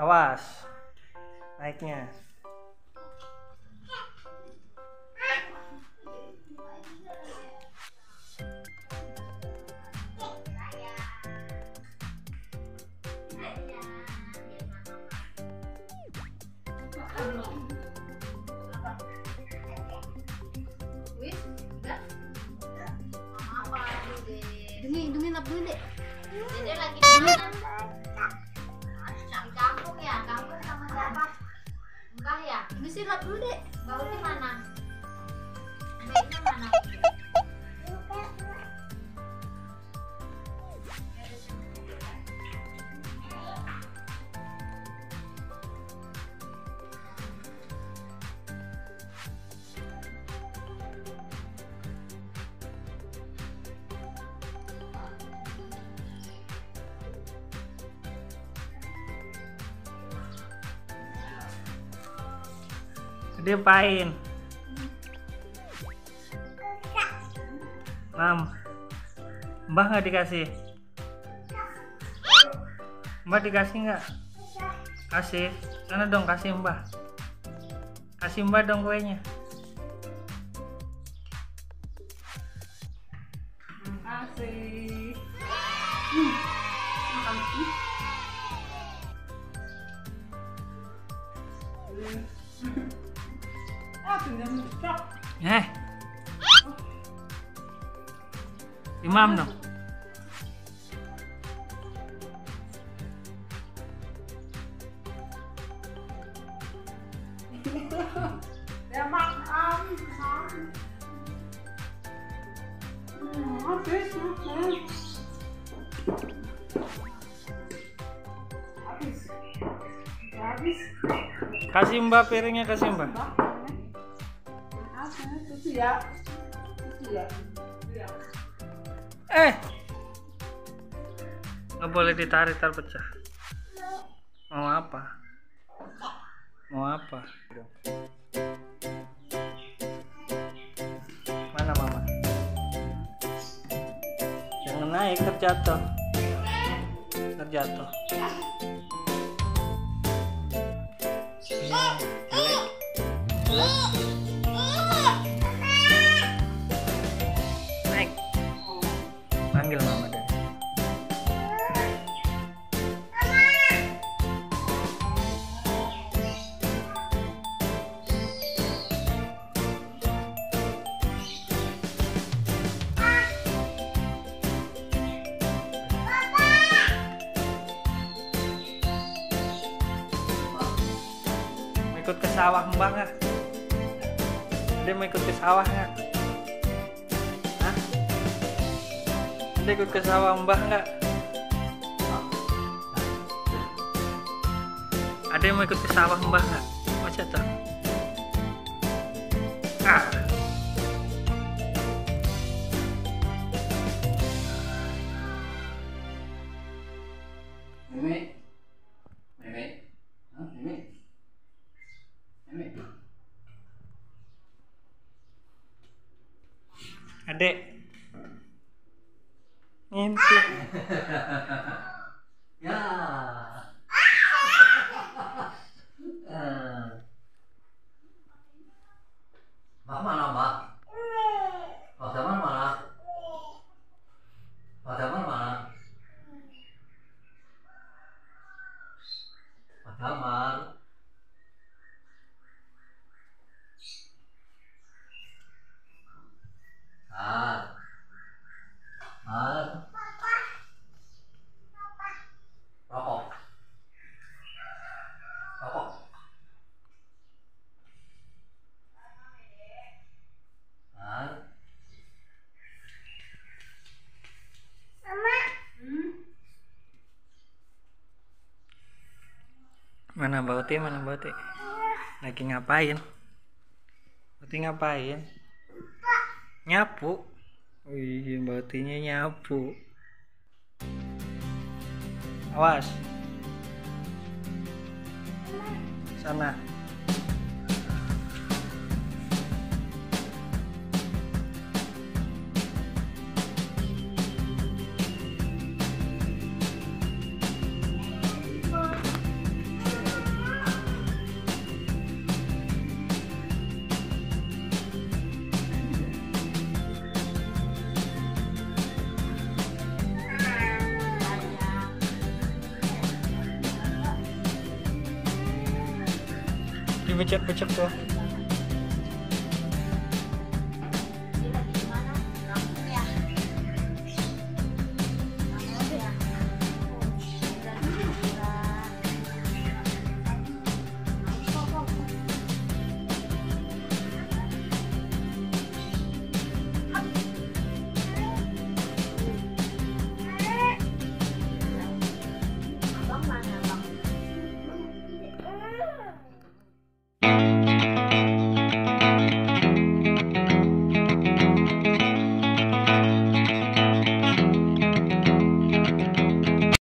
Awas. Naiknya. Demi, demi nap dulu deh. Dede lagi nap dulu deh. Bautnya mana? Bautnya mana? Dia apain? Mam. Mbah nggak dikasih? Mbah dikasih nggak? Kasih. Sana dong kasih Mbah. Kasih Mbah dong kuenya. Kasih. Ah, Eh. Imam dong. Habis. Kasih Mbah piringnya kasih. Mbak, ya. Itu ya. Itu ya. Eh. Nggak boleh ditarik tar pecah. Mau apa? Mau apa? Mana mama? Jangan naik terjatuh. Terjatuh. Jelek. Jelek. Sawah mbak? Dia mau ikut ke sawah nggak? Dia ikut ke sawah mbah nggak? Ada yang mau ikut ke sawah mbah nggak? Masa tuh? Ah. Mimi. ಅಡ್ಡೆ Mana Bauti? Mana Bauti? Lagi ngapain? Bauti ngapain? Nyapu. Wih, Bautinya nyapu. Awas. Sana. Becek-becek tuh